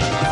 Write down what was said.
Bye.